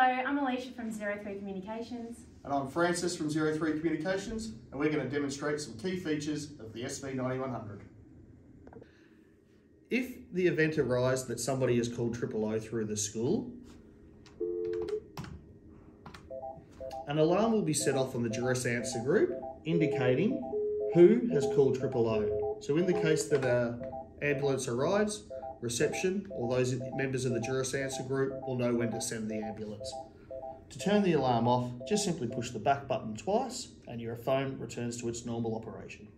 I'm Alicia from Zero Three Communications. And I'm Francis from Zero Three Communications, and we're going to demonstrate some key features of the SV9100. If the event arises that somebody has called triple O through the school, an alarm will be set off on the Duress answer group indicating who has called triple O. So in the case that an ambulance arrives, reception or those members of the Duress answer group will know when to send the ambulance. To turn the alarm off, just simply push the back button twice and your phone returns to its normal operation.